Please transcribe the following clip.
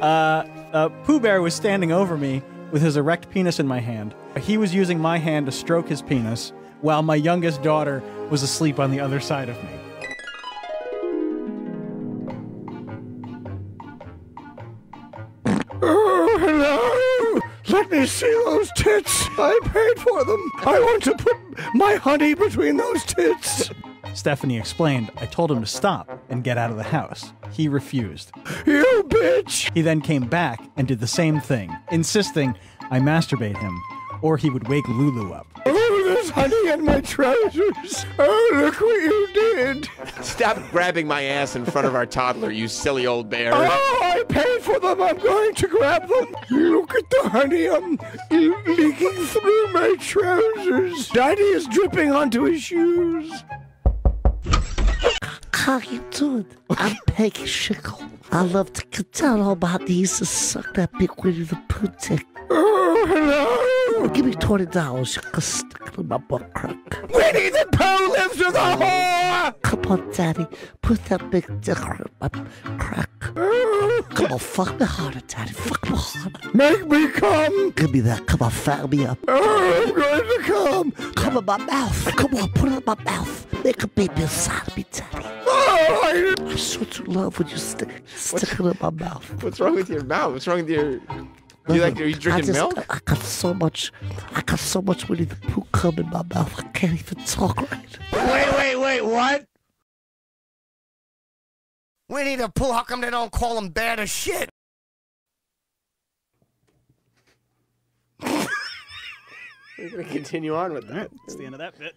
Uh, uh, Pooh Bear was standing over me with his erect penis in my hand. He was using my hand to stroke his penis, while my youngest daughter was asleep on the other side of me. Oh, hello! Let me see those tits. I paid for them. I want to put my honey between those tits. Stephanie explained, I told him to stop and get out of the house. He refused. You bitch! He then came back and did the same thing, insisting I masturbate him, or he would wake Lulu up. Oh, there's honey in my trousers. Oh, look what you did. Stop grabbing my ass in front of our toddler, you silly old bear. Oh, I paid for them. I'm going to grab them. Look at the honey. I'm leaking through my trousers. Daddy is dripping onto his shoes. How you doing? I'm Peggy Schickle. I love to get down all my knees and suck that big Winnie the Pooh dick. Oh, hello. Give me twenty dollars. You can stick it in my butt crack. Winnie the Pooh lives with a whore. Come on, Daddy. Put that big dick in my crack. Come on, fuck me harder, Daddy. Fuck me harder. make me come. Give me that. Come on, fat me up. Oh, I'm going to come. Come in my mouth. Come on, put it in my mouth. Make a baby inside of me, Daddy. Oh, I, I sure do love when you stick, stick it in my mouth. What's wrong with your mouth? What's wrong with your. You like, are you I drinking just, milk? I got so much, I got so much Winnie the Pooh cum in my mouth. I can't even talk right. Wait, wait, wait, what? Winnie the Pooh, how come they don't call him bad as shit? We're gonna continue on with that. That's the end of that bit.